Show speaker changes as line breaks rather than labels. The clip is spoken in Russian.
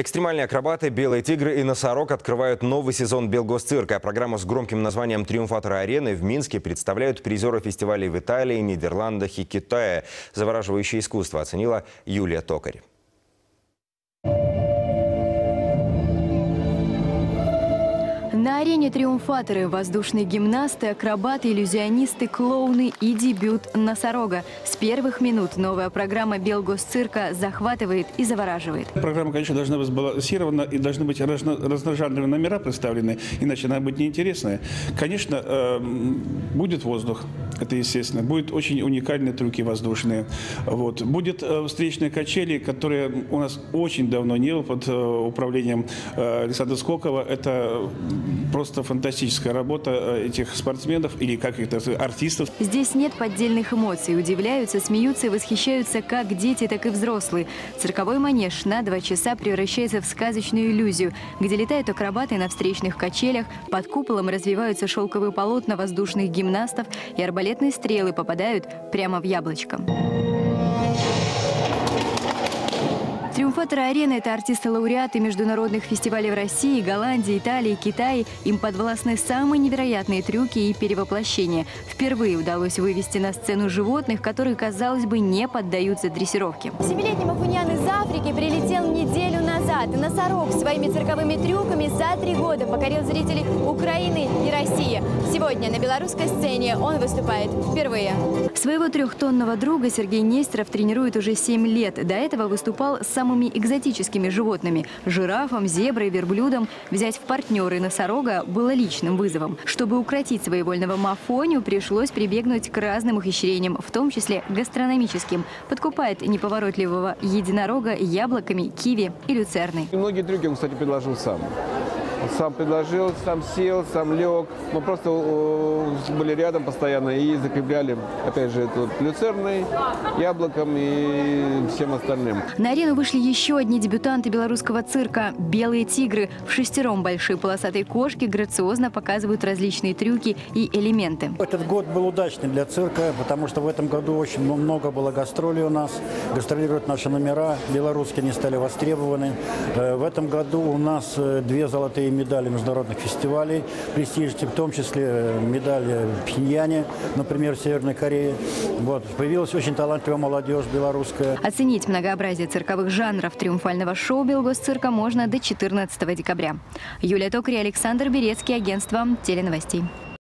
Экстремальные акробаты, белые тигры и носорог открывают новый сезон Белгосцирка. Программу с громким названием «Триумфатор арены» в Минске представляют призеры фестивалей в Италии, Нидерландах и Китае. Завораживающее искусство оценила Юлия Токарь.
На арене триумфаторы, воздушные гимнасты, акробаты, иллюзионисты, клоуны и дебют «Носорога». С первых минут новая программа «Белгосцирка» захватывает и завораживает.
Программа, конечно, должна быть сбалансирована и должны быть разно, разножанровые номера представлены, иначе она будет неинтересная. Конечно, э, будет воздух, это естественно. Будет очень уникальные трюки воздушные. Вот. Будет э, встречные качели, которые у нас очень давно не было под э, управлением Александра Скокова. Это просто фантастическая работа э, этих спортсменов или как это артистов.
Здесь нет поддельных эмоций. Удивляются, смеются и восхищаются как дети, так и взрослые. Цирковой манеж на два часа превращается в сказочную иллюзию, где летают акробаты на встречных качелях, под куполом развиваются шелковые полотна воздушных гимнастов и арбалетные стрелы попадают прямо в яблочко. Триумфаторы арены – это артисты-лауреаты международных фестивалей в России, Голландии, Италии, Китае. Им подвластны самые невероятные трюки и перевоплощения. Впервые удалось вывести на сцену животных, которые, казалось бы, не поддаются дрессировке.
Семилетний Махунян из Африки прилетел неделю назад. Носорог своими цирковыми трюками за три года покорил зрителей Украины и России. Сегодня на белорусской сцене он выступает впервые.
Своего трехтонного друга Сергей Нестеров тренирует уже семь лет. До этого выступал сам самыми экзотическими животными – жирафом, зеброй, верблюдом. Взять в партнеры носорога было личным вызовом. Чтобы укротить своевольного мафоню, пришлось прибегнуть к разным ухищрениям, в том числе гастрономическим. Подкупает неповоротливого единорога яблоками, киви и люцерной.
Многие трюки он, кстати, предложил сам. Сам предложил, сам сел, сам лег. Мы просто были рядом постоянно и закрепляли, опять же, тут люцерной, яблоком и всем остальным.
На арену вышли еще одни дебютанты белорусского цирка – белые тигры. В шестером большие полосатые кошки грациозно показывают различные трюки и элементы.
Этот год был удачный для цирка, потому что в этом году очень много было гастролей у нас. Гастролируют наши номера, белорусские не стали востребованы. Э, в этом году у нас э, две золотые и медали международных фестивалей престижных, в том числе э, медали в Пхеньяне, например, в Северной Корее. Вот. Появилась очень талантливая молодежь белорусская.
Оценить многообразие цирковых жанров триумфального шоу Белгосцирка можно до 14 декабря. Юлия Токари, Александр Берецкий, агентство Теленовостей.